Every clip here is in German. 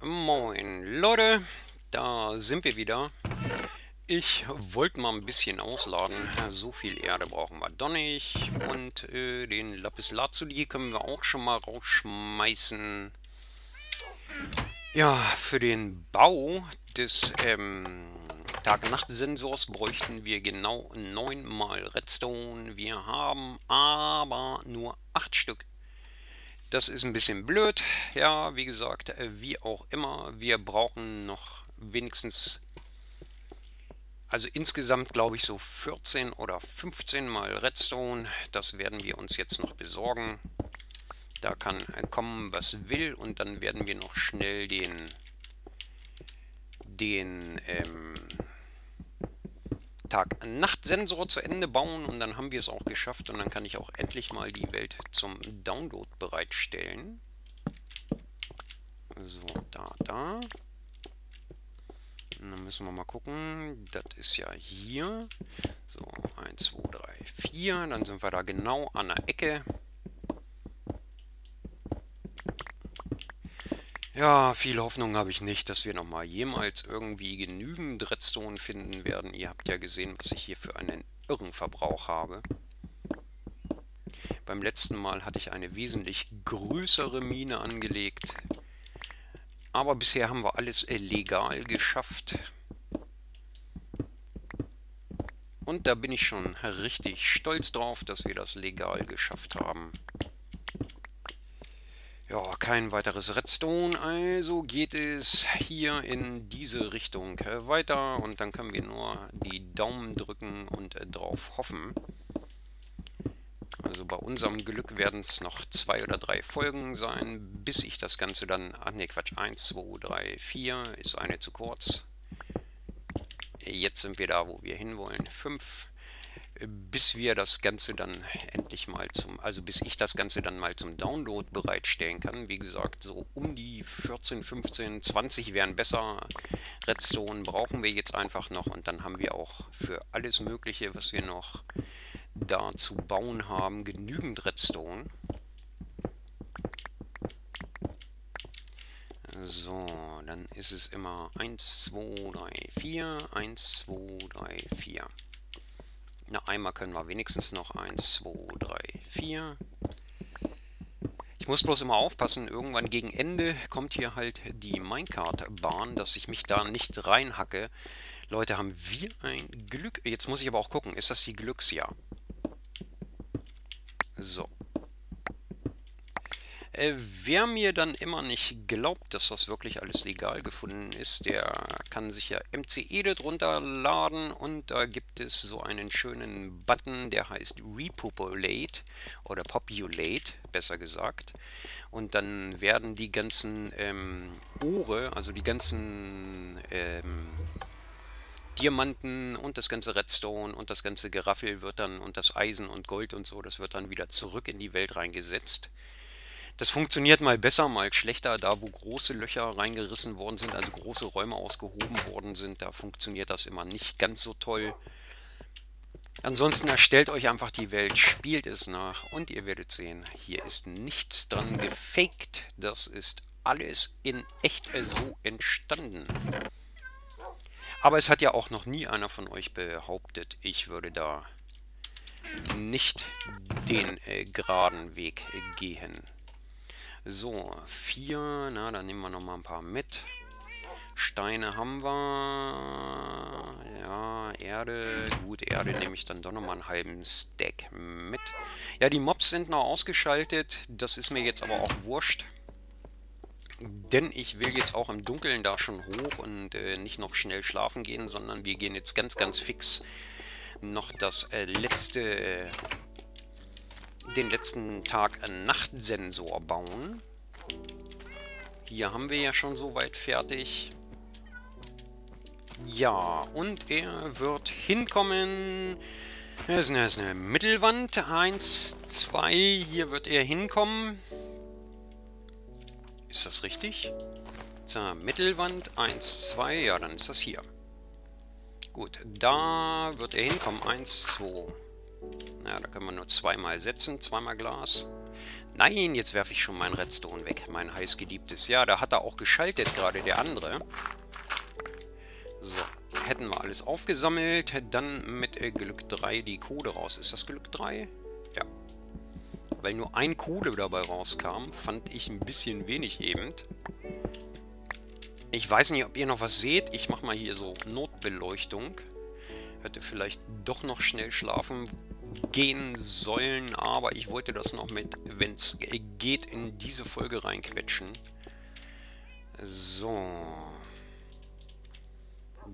Moin Leute, da sind wir wieder. Ich wollte mal ein bisschen ausladen. So viel Erde brauchen wir doch nicht. Und äh, den Lapis Lazuli können wir auch schon mal rausschmeißen. Ja, für den Bau des ähm, Tag-Nacht-Sensors bräuchten wir genau 9 mal Redstone. Wir haben aber nur 8 Stück. Das ist ein bisschen blöd. Ja, wie gesagt, äh, wie auch immer. Wir brauchen noch wenigstens, also insgesamt glaube ich so 14 oder 15 mal Redstone. Das werden wir uns jetzt noch besorgen. Da kann kommen, was will. Und dann werden wir noch schnell den, den, ähm, Tag-Nacht-Sensor zu Ende bauen und dann haben wir es auch geschafft und dann kann ich auch endlich mal die Welt zum Download bereitstellen. So, da, da. Und dann müssen wir mal gucken. Das ist ja hier. So, 1, 2, 3, 4. Dann sind wir da genau an der Ecke. Ja, viel Hoffnung habe ich nicht, dass wir nochmal jemals irgendwie genügend Redstone finden werden. Ihr habt ja gesehen, was ich hier für einen irren Verbrauch habe. Beim letzten Mal hatte ich eine wesentlich größere Mine angelegt. Aber bisher haben wir alles legal geschafft. Und da bin ich schon richtig stolz drauf, dass wir das legal geschafft haben. Ja, kein weiteres Redstone, also geht es hier in diese Richtung weiter und dann können wir nur die Daumen drücken und drauf hoffen. Also bei unserem Glück werden es noch zwei oder drei Folgen sein, bis ich das Ganze dann... Ach ne, Quatsch, 1, 2, 3, 4 ist eine zu kurz. Jetzt sind wir da, wo wir hinwollen. 5 bis wir das Ganze dann endlich mal zum, also bis ich das Ganze dann mal zum Download bereitstellen kann. Wie gesagt, so um die 14, 15, 20 wären besser. Redstone brauchen wir jetzt einfach noch und dann haben wir auch für alles Mögliche, was wir noch da zu bauen haben, genügend Redstone. So, dann ist es immer 1, 2, 3, 4, 1, 2, 3, 4. Na, einmal können wir wenigstens noch 1, 2, 3, 4. Ich muss bloß immer aufpassen, irgendwann gegen Ende kommt hier halt die Minecart-Bahn, dass ich mich da nicht reinhacke. Leute, haben wir ein Glück... Jetzt muss ich aber auch gucken, ist das die Glücksjahr? So. Äh, wer mir dann immer nicht glaubt, dass das wirklich alles legal gefunden ist, der kann sich ja MCEDIT runterladen und da gibt es so einen schönen Button, der heißt Repopulate oder Populate, besser gesagt. Und dann werden die ganzen ähm, Ohre, also die ganzen ähm, Diamanten und das ganze Redstone und das ganze Geraffel wird dann und das Eisen und Gold und so, das wird dann wieder zurück in die Welt reingesetzt. Das funktioniert mal besser, mal schlechter. Da, wo große Löcher reingerissen worden sind, also große Räume ausgehoben worden sind, da funktioniert das immer nicht ganz so toll. Ansonsten erstellt euch einfach die Welt, spielt es nach und ihr werdet sehen, hier ist nichts dran gefaked. Das ist alles in echt so entstanden. Aber es hat ja auch noch nie einer von euch behauptet, ich würde da nicht den äh, geraden Weg gehen. So, vier, na, dann nehmen wir noch mal ein paar mit. Steine haben wir. Ja, Erde. Gut, Erde nehme ich dann doch noch mal einen halben Stack mit. Ja, die Mobs sind noch ausgeschaltet. Das ist mir jetzt aber auch wurscht. Denn ich will jetzt auch im Dunkeln da schon hoch und äh, nicht noch schnell schlafen gehen, sondern wir gehen jetzt ganz, ganz fix noch das äh, letzte äh, den letzten Tag Nachtsensor bauen. Hier haben wir ja schon soweit fertig. Ja, und er wird hinkommen. Das ist eine, das ist eine Mittelwand. Eins, zwei. Hier wird er hinkommen. Ist das richtig? So, Mittelwand. Eins, zwei. Ja, dann ist das hier. Gut, da wird er hinkommen. Eins, zwei. Ja, da können wir nur zweimal setzen, zweimal Glas. Nein, jetzt werfe ich schon mein Redstone weg, mein heißgeliebtes. Ja, da hat er auch geschaltet gerade, der andere. So, hätten wir alles aufgesammelt, dann mit äh, Glück 3 die Kohle raus. Ist das Glück 3? Ja. Weil nur ein Kohle dabei rauskam, fand ich ein bisschen wenig eben. Ich weiß nicht, ob ihr noch was seht. Ich mache mal hier so Notbeleuchtung. Hätte vielleicht doch noch schnell schlafen gehen sollen, aber ich wollte das noch mit, wenn es geht, in diese Folge reinquetschen. So.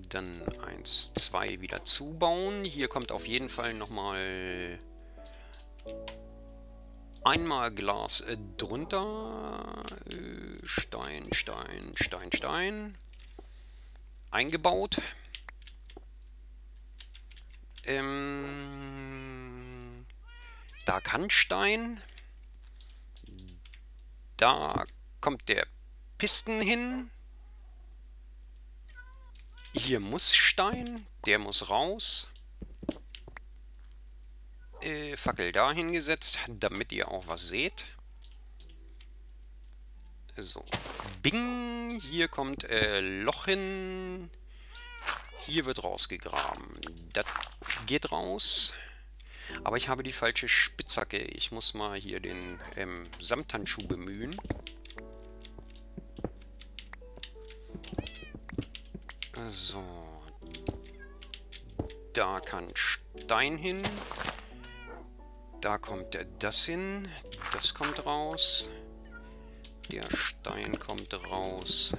Dann 1, 2 wieder zubauen. Hier kommt auf jeden Fall nochmal einmal Glas äh, drunter. Äh, Stein, Stein, Stein, Stein. Eingebaut. Ähm, da kann Stein. Da kommt der Pisten hin. Hier muss Stein, der muss raus. Äh, Fackel da hingesetzt, damit ihr auch was seht. So, Bing, hier kommt äh, Loch hin. Hier wird rausgegraben. Das geht raus. Aber ich habe die falsche Spitzhacke. Ich muss mal hier den ähm, Samthandschuh bemühen. So. Da kann Stein hin. Da kommt das hin. Das kommt raus. Der Stein kommt raus.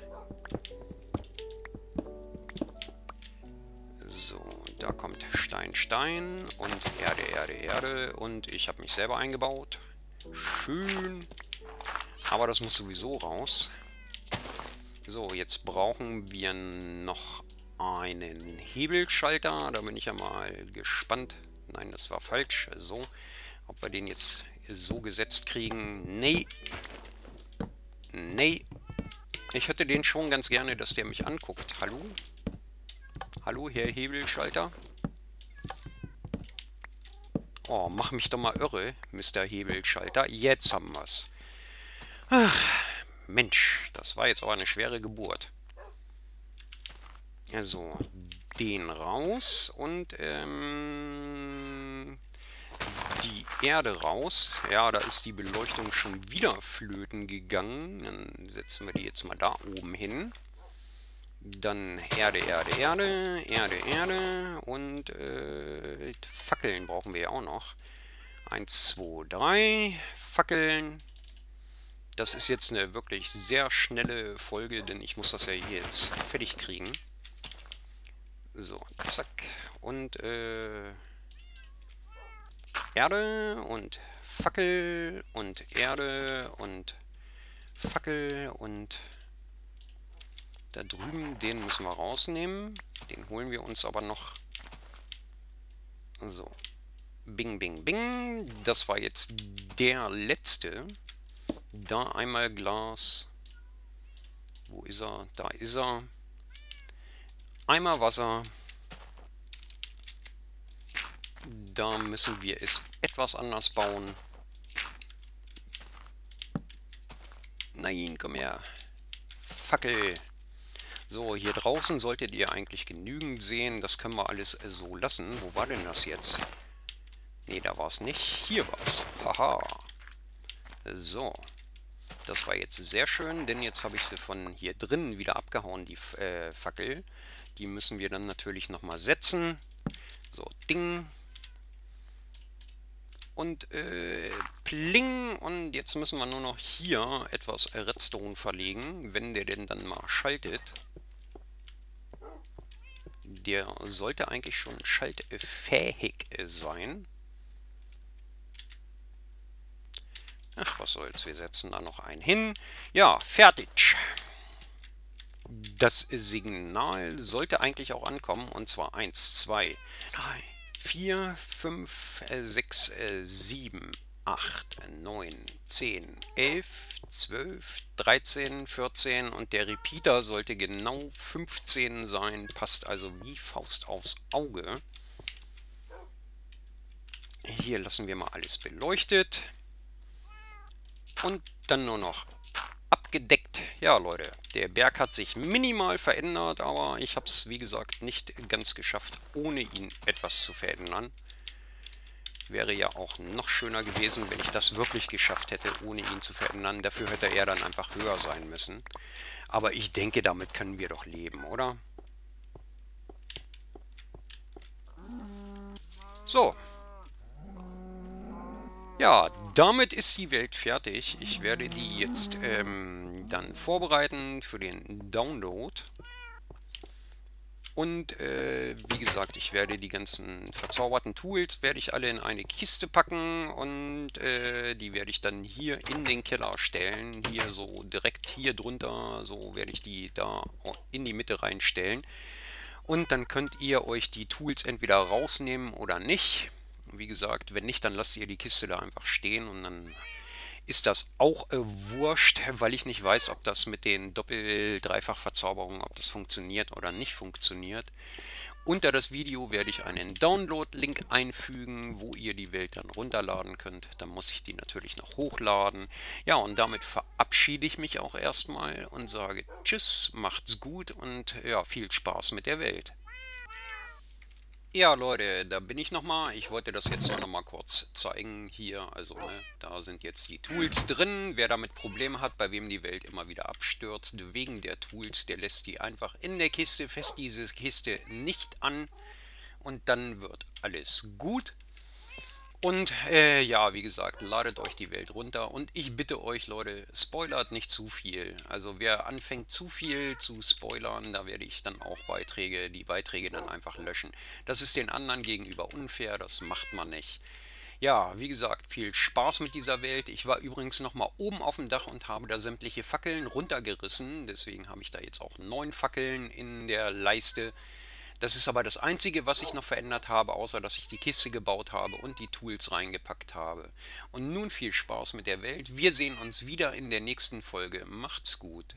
Stein, und Erde, Erde, Erde. Und ich habe mich selber eingebaut. Schön. Aber das muss sowieso raus. So, jetzt brauchen wir noch einen Hebelschalter. Da bin ich ja mal gespannt. Nein, das war falsch. So, ob wir den jetzt so gesetzt kriegen. Nee. Nee. Ich hätte den schon ganz gerne, dass der mich anguckt. Hallo? Hallo, Herr Hebelschalter? Oh, mach mich doch mal irre, Mr. Hebelschalter. Jetzt haben wir's. Ach, Mensch, das war jetzt aber eine schwere Geburt. Also, den raus und ähm, die Erde raus. Ja, da ist die Beleuchtung schon wieder flöten gegangen. Dann setzen wir die jetzt mal da oben hin. Dann Erde, Erde, Erde, Erde, Erde und äh, Fackeln brauchen wir ja auch noch. Eins, zwei, drei Fackeln. Das ist jetzt eine wirklich sehr schnelle Folge, denn ich muss das ja hier jetzt fertig kriegen. So, zack. Und äh, Erde und Fackel und Erde und Fackel und da drüben, den müssen wir rausnehmen. Den holen wir uns aber noch. So. Bing, bing, bing. Das war jetzt der letzte. Da einmal Glas. Wo ist er? Da ist er. Einmal Wasser. Da müssen wir es etwas anders bauen. Nein, komm her. Fackel. So, hier draußen solltet ihr eigentlich genügend sehen. Das können wir alles so lassen. Wo war denn das jetzt? Ne, da war es nicht. Hier war es. Haha. So. Das war jetzt sehr schön, denn jetzt habe ich sie von hier drinnen wieder abgehauen, die äh, Fackel. Die müssen wir dann natürlich nochmal setzen. So, Ding. Und äh, Pling. Und jetzt müssen wir nur noch hier etwas Redstone verlegen, wenn der denn dann mal schaltet. Der sollte eigentlich schon schaltfähig sein. Ach, was soll's, wir setzen da noch einen hin. Ja, fertig. Das Signal sollte eigentlich auch ankommen, und zwar 1, 2, 3, 4, 5, 6, 7, 8, 9, 10, 11, 12, 13, 14 und der Repeater sollte genau 15 sein, passt also wie Faust aufs Auge. Hier lassen wir mal alles beleuchtet. Und dann nur noch abgedeckt. Ja, Leute, der Berg hat sich minimal verändert, aber ich habe es, wie gesagt, nicht ganz geschafft, ohne ihn etwas zu verändern. Wäre ja auch noch schöner gewesen, wenn ich das wirklich geschafft hätte, ohne ihn zu verändern. Dafür hätte er dann einfach höher sein müssen. Aber ich denke, damit können wir doch leben, oder? So. Ja, damit ist die Welt fertig. Ich werde die jetzt ähm, dann vorbereiten für den Download. Und äh, wie gesagt, ich werde die ganzen verzauberten Tools, werde ich alle in eine Kiste packen und äh, die werde ich dann hier in den Keller stellen. Hier so direkt hier drunter, so werde ich die da in die Mitte reinstellen. Und dann könnt ihr euch die Tools entweder rausnehmen oder nicht. Wie gesagt, wenn nicht, dann lasst ihr die Kiste da einfach stehen und dann ist das auch äh, wurscht, weil ich nicht weiß, ob das mit den Doppel-Dreifach-Verzauberungen, ob das funktioniert oder nicht funktioniert. Unter das Video werde ich einen Download-Link einfügen, wo ihr die Welt dann runterladen könnt. Dann muss ich die natürlich noch hochladen. Ja, und damit verabschiede ich mich auch erstmal und sage Tschüss, macht's gut und ja, viel Spaß mit der Welt. Ja, Leute, da bin ich nochmal. Ich wollte das jetzt noch mal kurz zeigen hier. Also, ne, da sind jetzt die Tools drin. Wer damit Probleme hat, bei wem die Welt immer wieder abstürzt, wegen der Tools, der lässt die einfach in der Kiste fest, diese Kiste nicht an. Und dann wird alles gut. Und äh, ja, wie gesagt, ladet euch die Welt runter und ich bitte euch, Leute, spoilert nicht zu viel. Also wer anfängt zu viel zu spoilern, da werde ich dann auch Beiträge, die Beiträge dann einfach löschen. Das ist den anderen gegenüber unfair, das macht man nicht. Ja, wie gesagt, viel Spaß mit dieser Welt. Ich war übrigens nochmal oben auf dem Dach und habe da sämtliche Fackeln runtergerissen. Deswegen habe ich da jetzt auch neun Fackeln in der Leiste. Das ist aber das Einzige, was ich noch verändert habe, außer dass ich die Kiste gebaut habe und die Tools reingepackt habe. Und nun viel Spaß mit der Welt. Wir sehen uns wieder in der nächsten Folge. Macht's gut.